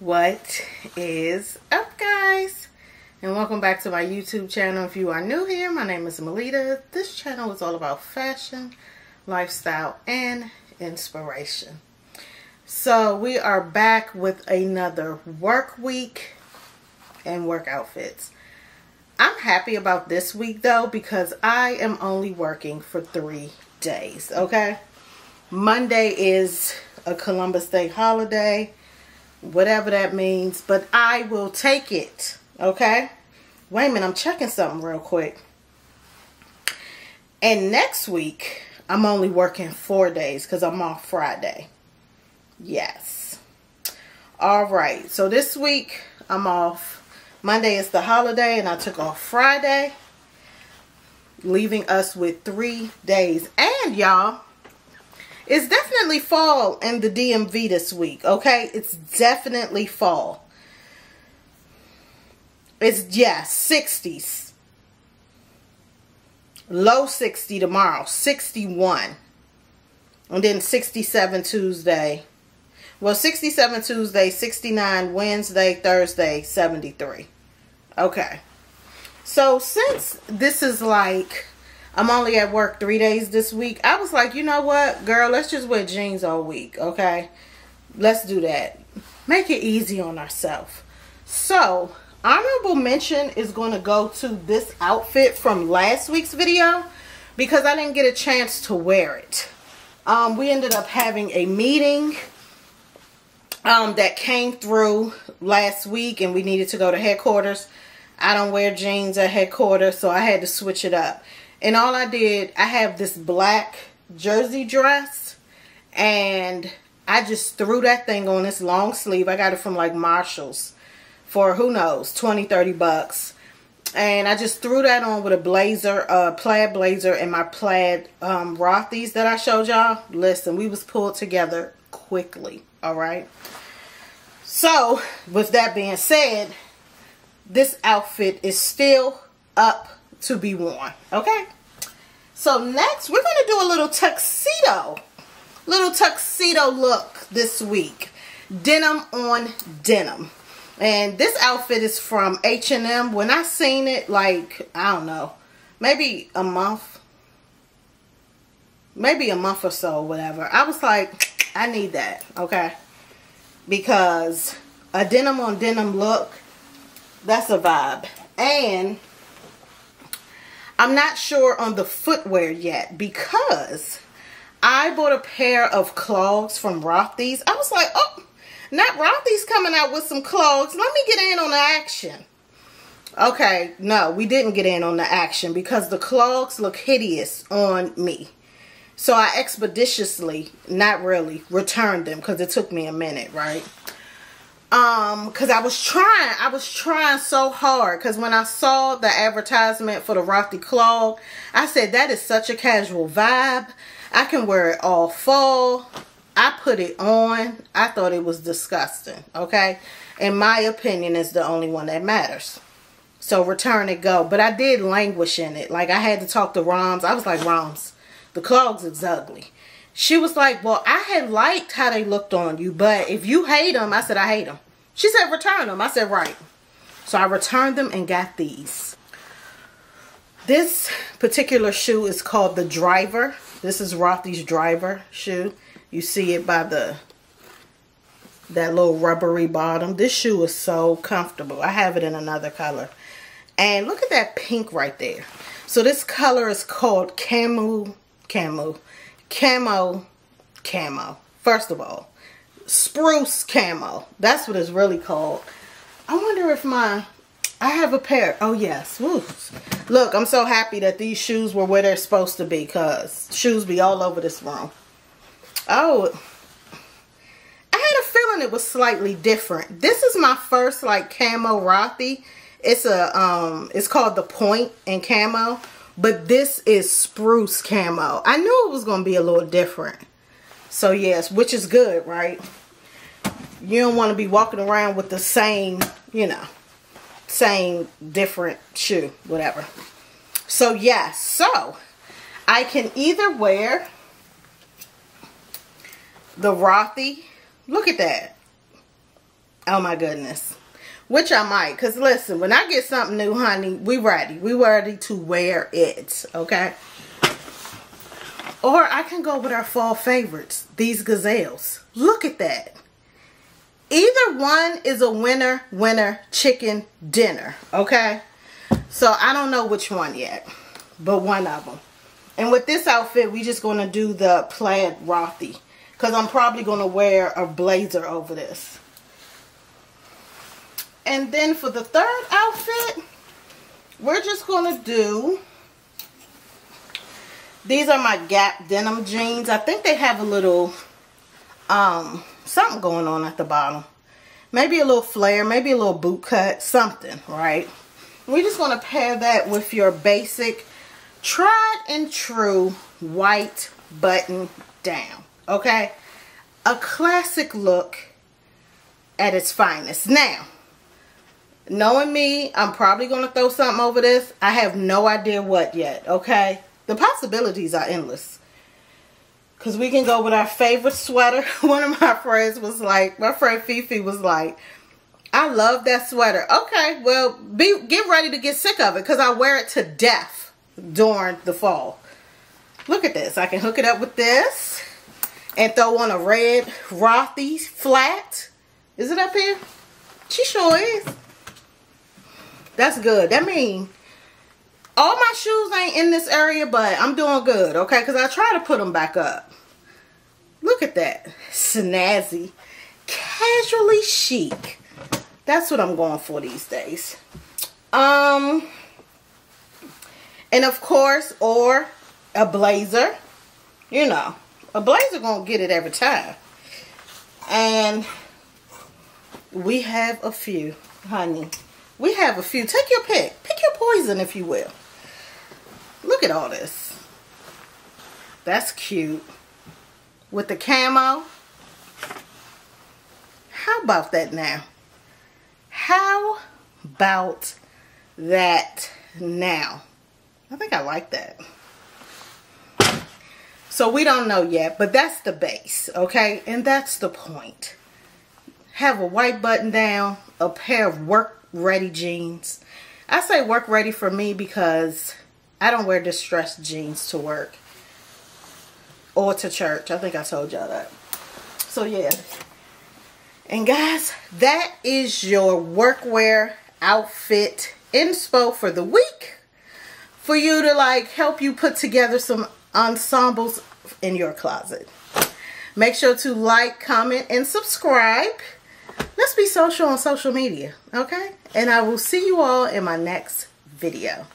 What is up guys? And welcome back to my YouTube channel. If you are new here, my name is Maletta. This channel is all about fashion, lifestyle, and inspiration. So we are back with another work week and work outfits. I'm happy about this week though because I am only working for three days, okay? Monday is a Columbus Day holiday whatever that means, but I will take it, okay? Wait a minute, I'm checking something real quick. And next week, I'm only working four days because I'm off Friday. Yes. All right, so this week, I'm off. Monday is the holiday, and I took off Friday, leaving us with three days. And y'all, it's definitely fall in the DMV this week, okay? It's definitely fall. It's, yeah, 60s. Low 60 tomorrow, 61. And then 67 Tuesday. Well, 67 Tuesday, 69 Wednesday, Thursday, 73. Okay. So since this is like I'm only at work three days this week. I was like, you know what, girl, let's just wear jeans all week, okay? Let's do that. Make it easy on ourselves. So, honorable mention is going to go to this outfit from last week's video because I didn't get a chance to wear it. Um, we ended up having a meeting um, that came through last week and we needed to go to headquarters. I don't wear jeans at headquarters, so I had to switch it up. And all I did, I have this black jersey dress. And I just threw that thing on this long sleeve. I got it from like Marshall's for who knows, 20, 30 bucks. And I just threw that on with a blazer, a plaid blazer and my plaid um, Rothy's that I showed y'all. Listen, we was pulled together quickly, all right? So, with that being said, this outfit is still up to be worn. Okay? So next, we're going to do a little tuxedo. Little tuxedo look this week. Denim on denim. And this outfit is from H&M. When I seen it, like, I don't know, maybe a month. Maybe a month or so, whatever. I was like, I need that, okay? Because a denim on denim look, that's a vibe. And I'm not sure on the footwear yet because I bought a pair of clogs from Rothy's. I was like, oh, not Rothy's coming out with some clogs. Let me get in on the action. Okay, no, we didn't get in on the action because the clogs look hideous on me. So I expeditiously, not really, returned them because it took me a minute, right? Um because i was trying i was trying so hard. Because when i saw the advertisement for the Rothy clog i said that is such a casual vibe. I can wear it all fall. I put it on. I thought it was disgusting okay? In my opinion is the only one that matters. So return it go. But i did languish in it. Like i had to talk to roms. I was like roms the clogs is ugly she was like, well, I had liked how they looked on you, but if you hate them, I said, I hate them. She said, return them. I said, right. So I returned them and got these. This particular shoe is called the Driver. This is Rothy's Driver shoe. You see it by the that little rubbery bottom. This shoe is so comfortable. I have it in another color. And look at that pink right there. So this color is called Camo, Camo, camo camo. First of all, spruce camo. That's what it's really called. I wonder if my, I have a pair. Oh yes, Woo. Look, I'm so happy that these shoes were where they're supposed to be because shoes be all over this room. Oh, I had a feeling it was slightly different. This is my first like camo Rothy. It's a, um, it's called the point in camo. But this is spruce camo. I knew it was going to be a little different. So yes, which is good, right? You don't want to be walking around with the same, you know, same different shoe, whatever. So yes, so I can either wear the Rothy. Look at that. Oh my goodness. Which I might. Because listen, when I get something new, honey, we ready. We ready to wear it. Okay? Or I can go with our fall favorites. These gazelles. Look at that. Either one is a winner, winner chicken dinner. Okay? So I don't know which one yet. But one of them. And with this outfit, we just going to do the plaid Rothy. Because I'm probably going to wear a blazer over this. And then for the third outfit, we're just going to do, these are my Gap denim jeans. I think they have a little, um, something going on at the bottom. Maybe a little flare, maybe a little boot cut, something, right? We just want to pair that with your basic, tried and true white button down, okay? A classic look at its finest. Now, knowing me, I'm probably going to throw something over this. I have no idea what yet, okay? The possibilities are endless. Because we can go with our favorite sweater. One of my friends was like, my friend Fifi was like, I love that sweater. Okay, well, be get ready to get sick of it because I wear it to death during the fall. Look at this. I can hook it up with this and throw on a red Rothy flat. Is it up here? She sure is. That's good. That means all my shoes ain't in this area, but I'm doing good, okay? Because I try to put them back up. Look at that. Snazzy. Casually chic. That's what I'm going for these days. Um, and of course, or a blazer. You know, a blazer gonna get it every time. And we have a few, honey. We have a few. Take your pick. Pick your poison, if you will. Look at all this. That's cute. With the camo. How about that now? How about that now? I think I like that. So we don't know yet, but that's the base, okay? And that's the point. Have a white button down, a pair of work ready jeans. I say work ready for me because I don't wear distressed jeans to work or to church. I think I told y'all that. So yeah. And guys, that is your workwear outfit inspo for the week. For you to like help you put together some ensembles in your closet. Make sure to like, comment, and subscribe let's be social on social media, okay? And I will see you all in my next video.